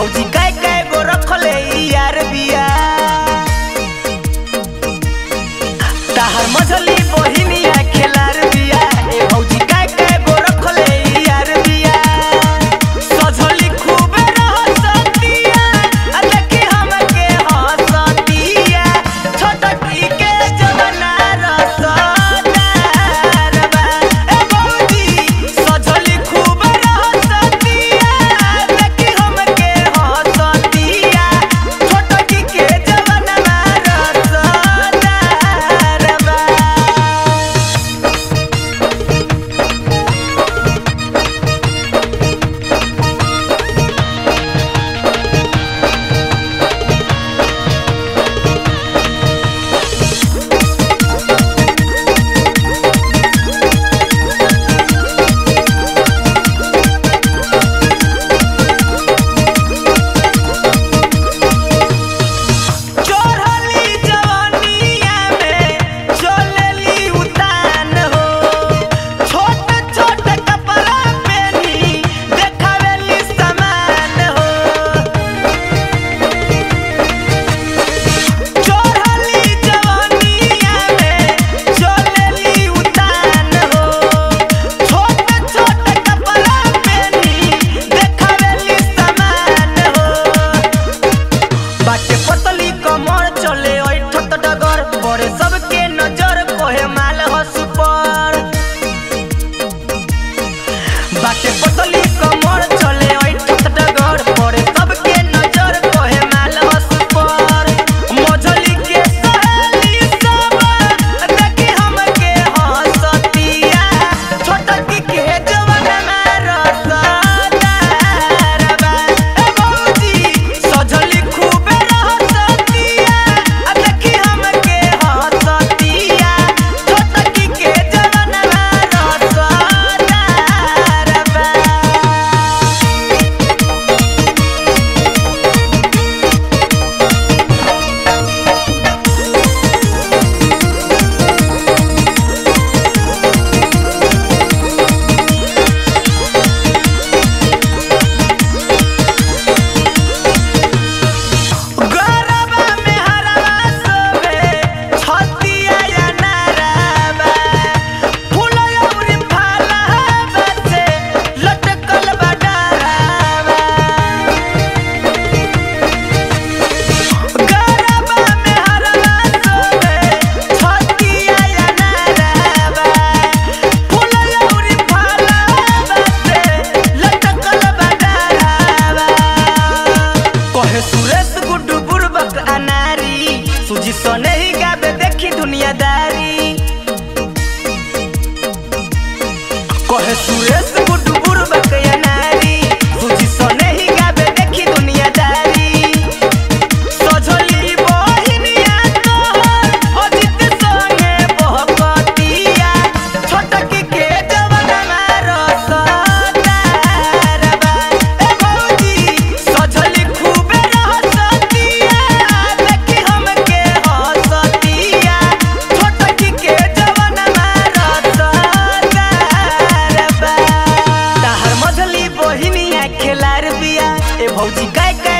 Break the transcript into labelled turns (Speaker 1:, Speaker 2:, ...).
Speaker 1: फौजी गाय गाय गो रखले यार बिया ताहर मजली बहिनिया खेला सोनही गावे देखी दुनियादारी। कहे सुरेश 我是盖盖。